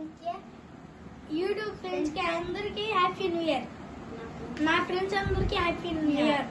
किया यूट्यूब के अंदर के हैप्पी न्यू ईयर ना फ्रेंड्स अंदर के हैप्पी न्यू ईयर